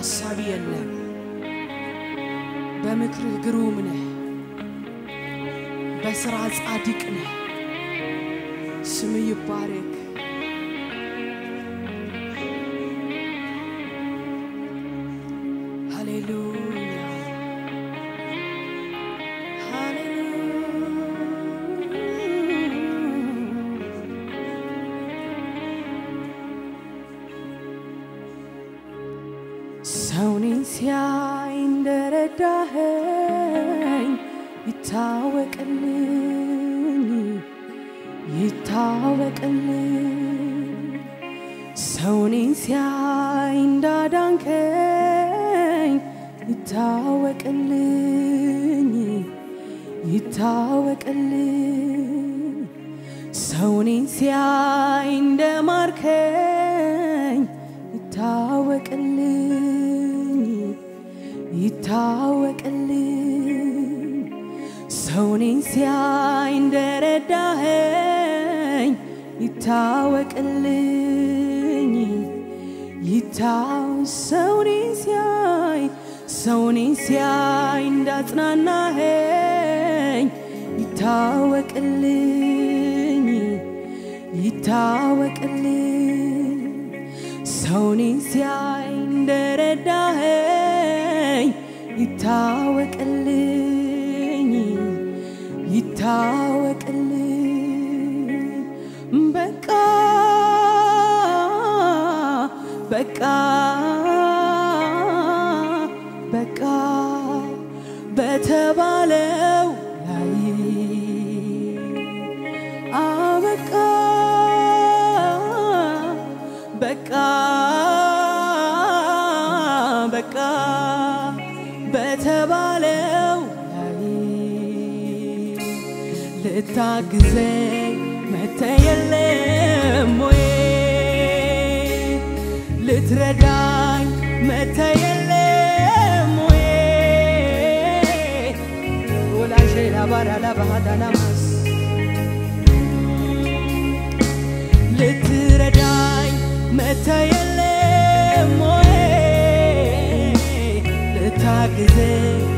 አሳቢ የለም። በምክርህ ግሩም ነህ፣ በስራ ጻድቅ ነህ። ስም ይባረክ። ሰውኔን ሲያይ እንደረዳኸኝ ይታወቅልኝ ይታወቅልኝ ሰውኔን ሲያይ እንዳዳንከኝ ይታወቅልኝ ይታወቅልኝ ሰውኔን ሲያይ እንደማርከኝ ይታወቅልኝ ይታወቅልኝ ሰውኔን ሲያይ እንደረዳኸኝ ይታወቅልኝ። ይታው ሰውኔን ሲያይ ሰውኔን ሲያይ እንዳጽናናኸኝ ይታወቅልኝ። ይታወቅልኝ ሰውኔን ሲያይ እንደረዳኸኝ ይታወቅልኝ ይታወቅልኝ። በቃ በቃ በቃ በተባለው ልታግዘኝ መተ የለም ወይ? ልትረዳኝ መተ የለም ወይ? ወላሼ ላባራ ላባሃዳናማስ ልትረዳኝ መተ የለም ወይ? ልታግዘኝ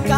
በቃ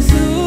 Jesus.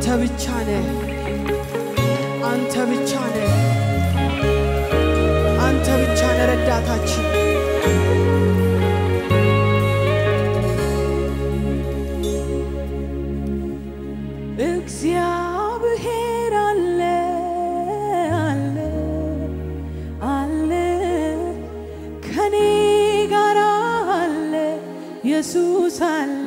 አንተ ብቻ ነህ፣ አንተ ብቻ ነህ፣ አንተ ብቻ ነህ ረዳታችን። እግዚአብሔር አለ አለ ከኔ ጋር አለ ኢየሱስ አለ።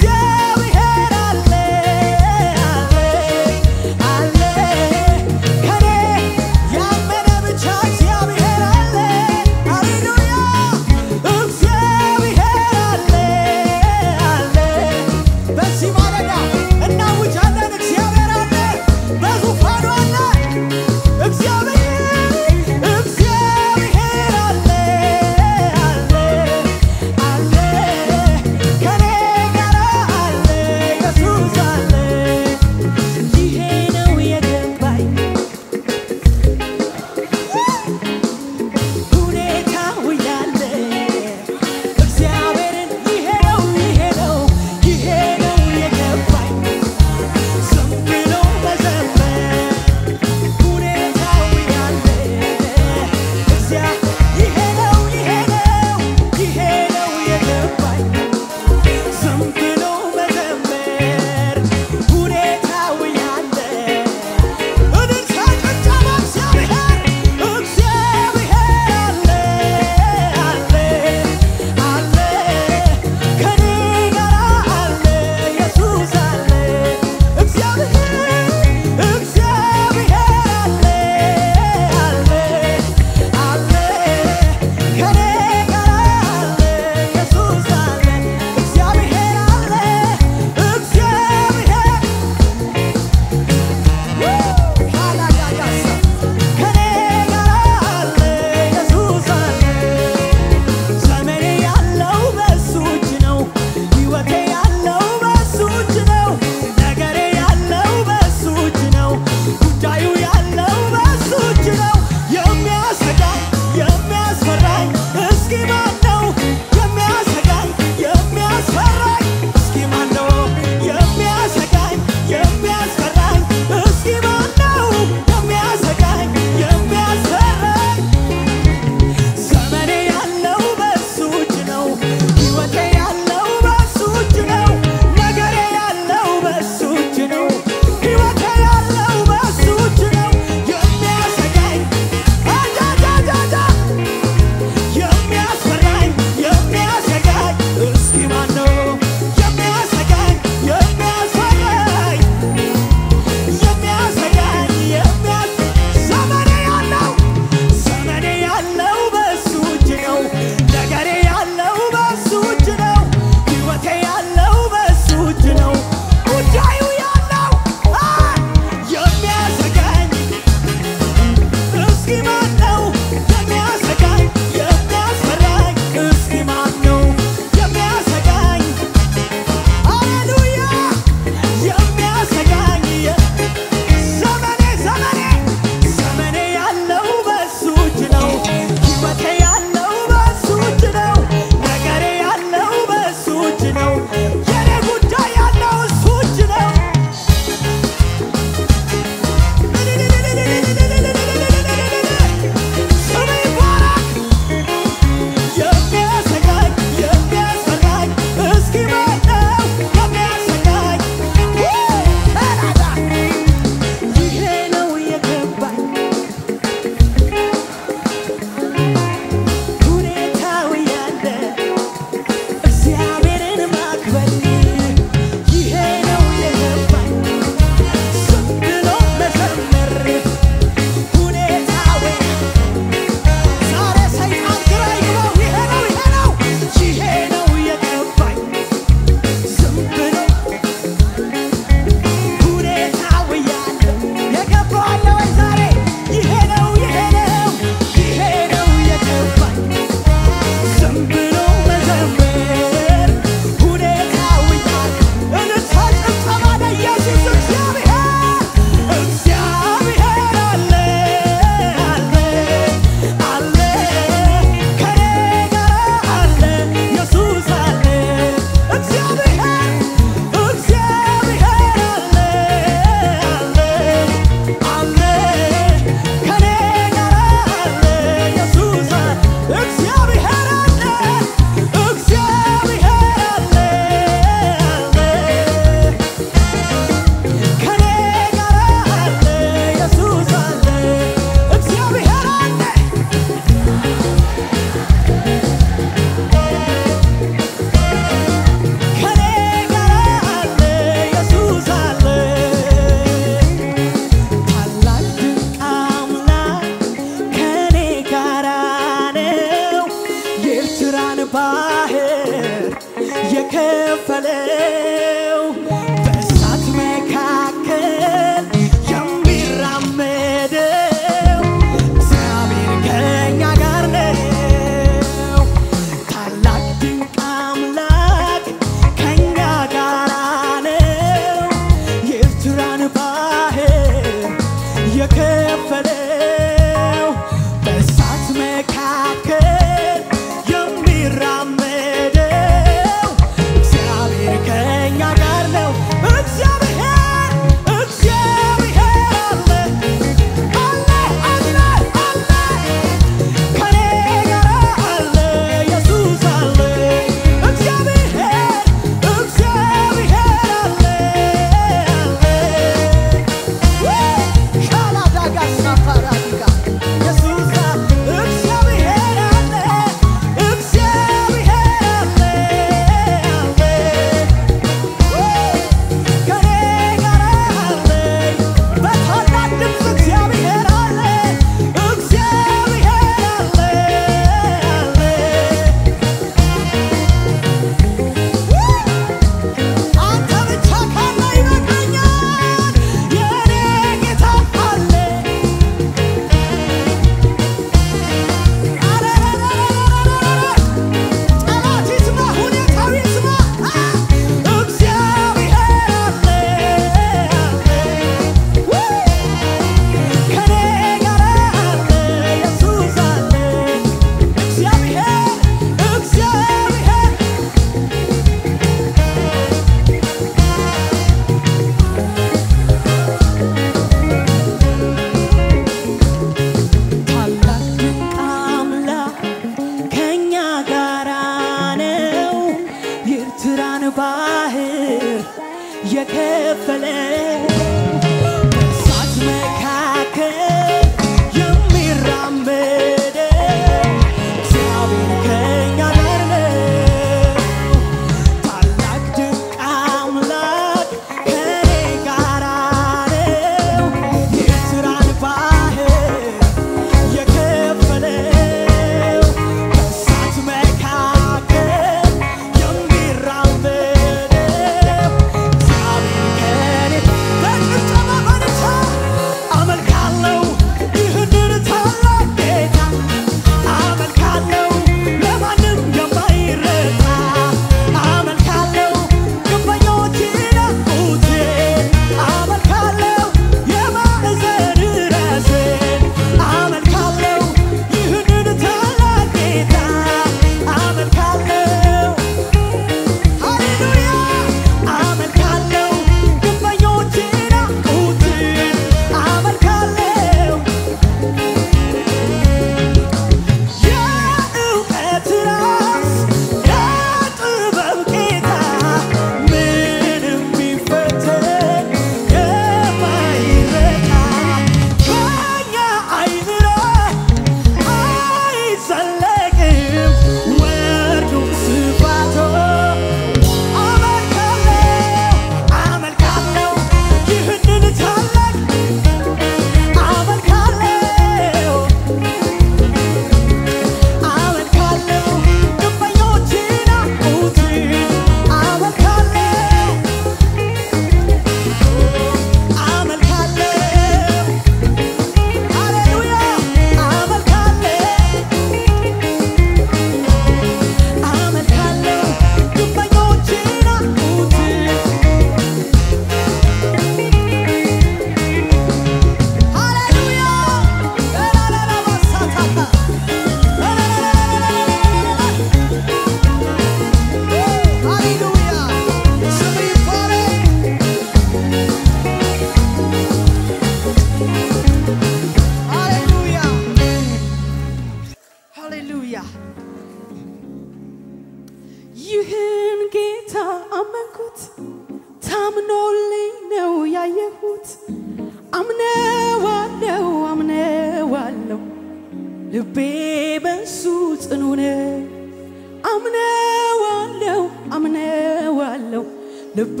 ልቤ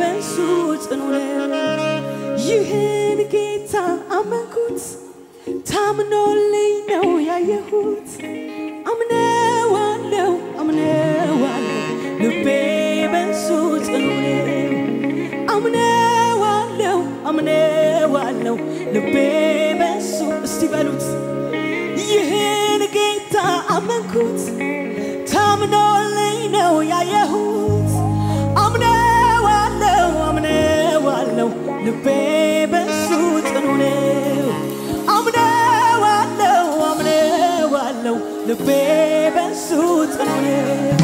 በሱ ጽኑ ይህን ጌታ አመንኩት፣ ታምኖልኝ ነው ያየሁት። አምነዋለው አምነዋለው ልቤ በሱ ጽኑ አምነዋለው አምነዋለው ልቤ በሱ እስቲ በሉት። ይህን ጌታ አመንኩት። baby, suits me.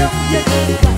yeah, yeah.